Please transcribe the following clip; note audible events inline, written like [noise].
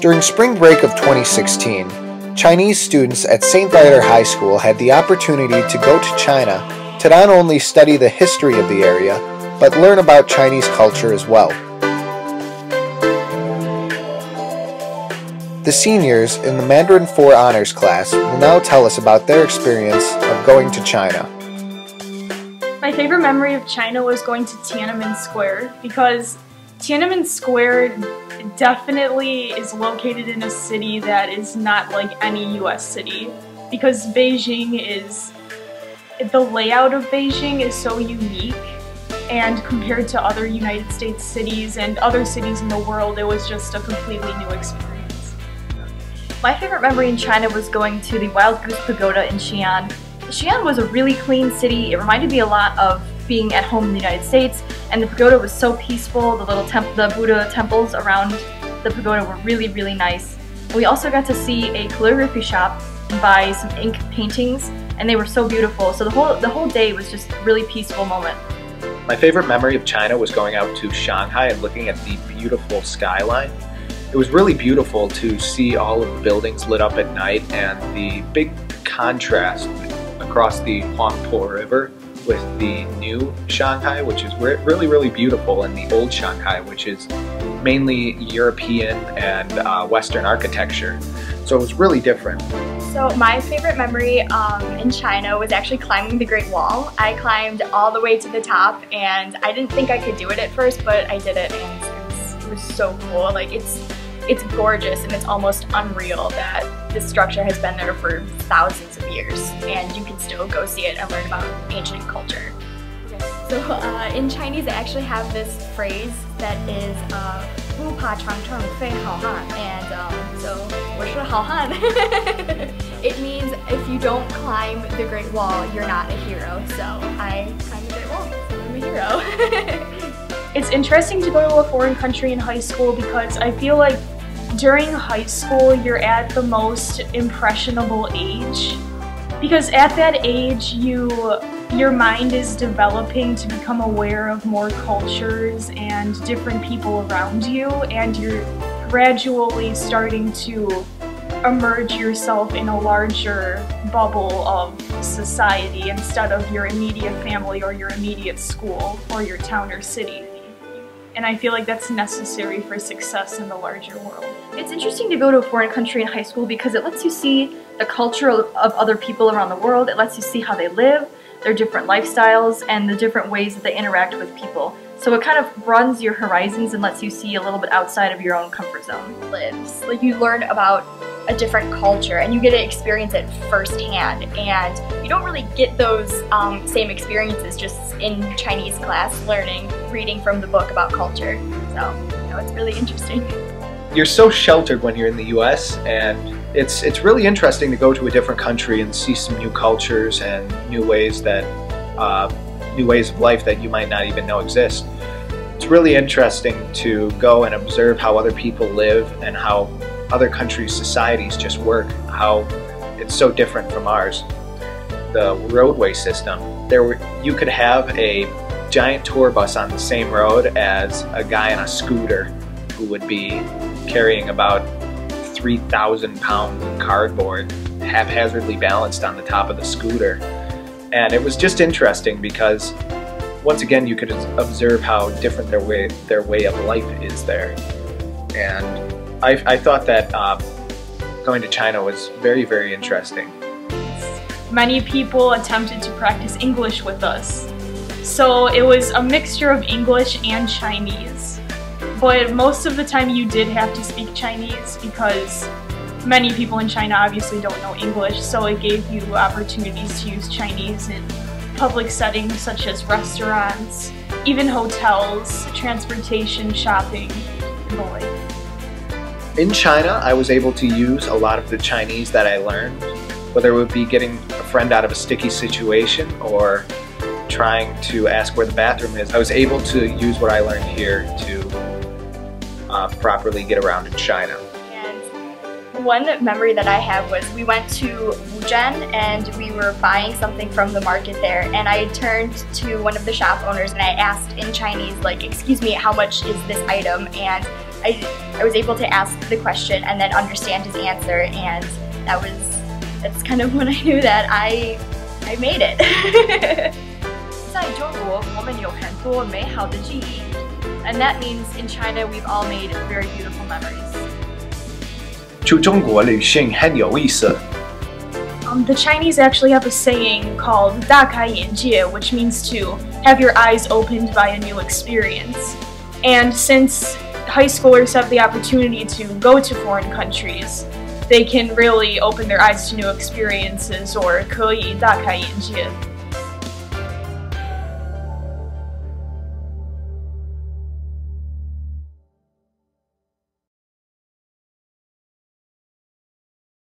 During spring break of 2016, Chinese students at St. Viator High School had the opportunity to go to China to not only study the history of the area, but learn about Chinese culture as well. The seniors in the Mandarin 4 honors class will now tell us about their experience of going to China. My favorite memory of China was going to Tiananmen Square because Tiananmen Square definitely is located in a city that is not like any US city because Beijing is the layout of Beijing is so unique and compared to other United States cities and other cities in the world it was just a completely new experience. My favorite memory in China was going to the Wild Goose Pagoda in Xi'an. Xi'an was a really clean city. It reminded me a lot of being at home in the United States and the pagoda was so peaceful. The little temp the Buddha temples around the pagoda were really, really nice. We also got to see a calligraphy shop and buy some ink paintings and they were so beautiful. So the whole, the whole day was just a really peaceful moment. My favorite memory of China was going out to Shanghai and looking at the beautiful skyline. It was really beautiful to see all of the buildings lit up at night and the big contrast across the Huangpu River with the new Shanghai, which is really, really beautiful, and the old Shanghai, which is mainly European and uh, Western architecture. So it was really different. So my favorite memory um, in China was actually climbing the Great Wall. I climbed all the way to the top and I didn't think I could do it at first, but I did it and it was, it was so cool. Like it's it's gorgeous and it's almost unreal that this structure has been there for thousands of years and you can still go see it and learn about ancient culture. So uh, in Chinese they actually have this phrase that is uh, 不爬长城非好汉 and um, so 我是好汉 [laughs] It means if you don't climb the Great Wall you're not a hero so I climbed the Great Wall so I'm a hero. [laughs] it's interesting to go to a foreign country in high school because I feel like during high school, you're at the most impressionable age. Because at that age, you your mind is developing to become aware of more cultures and different people around you, and you're gradually starting to emerge yourself in a larger bubble of society instead of your immediate family or your immediate school or your town or city and I feel like that's necessary for success in the larger world. It's interesting to go to a foreign country in high school because it lets you see the culture of other people around the world, it lets you see how they live, their different lifestyles, and the different ways that they interact with people. So it kind of broadens your horizons and lets you see a little bit outside of your own comfort zone. Lives. Like you learn about a different culture and you get to experience it firsthand and you don't really get those um, same experiences just in Chinese class learning, reading from the book about culture. So, you know, it's really interesting. You're so sheltered when you're in the US and it's, it's really interesting to go to a different country and see some new cultures and new ways that uh, new ways of life that you might not even know exist. It's really interesting to go and observe how other people live and how other countries' societies just work, how it's so different from ours. The roadway system, there were, you could have a giant tour bus on the same road as a guy on a scooter who would be carrying about 3,000 pounds of cardboard haphazardly balanced on the top of the scooter. And it was just interesting because once again you could observe how different their way their way of life is there. And I, I thought that uh, going to China was very, very interesting. Many people attempted to practice English with us. So it was a mixture of English and Chinese. But most of the time you did have to speak Chinese because many people in China obviously don't know English, so it gave you opportunities to use Chinese in public settings such as restaurants, even hotels, transportation, shopping, and the like. In China, I was able to use a lot of the Chinese that I learned, whether it would be getting a friend out of a sticky situation or trying to ask where the bathroom is. I was able to use what I learned here to uh, properly get around in China. And one memory that I have was we went to Wuzhen and we were buying something from the market there and I turned to one of the shop owners and I asked in Chinese like excuse me how much is this item and I, I was able to ask the question and then understand his answer, and that was that's kind of [laughs] when I knew that I I made it. [laughs] 在中国，我们有很多美好的记忆，and that means in China we've all made very beautiful memories. 去中国旅行很有意思。Um, the Chinese actually have a saying called 大开眼界, which means to have your eyes opened by a new experience. And since high schoolers have the opportunity to go to foreign countries, they can really open their eyes to new experiences or 可以大开眼界.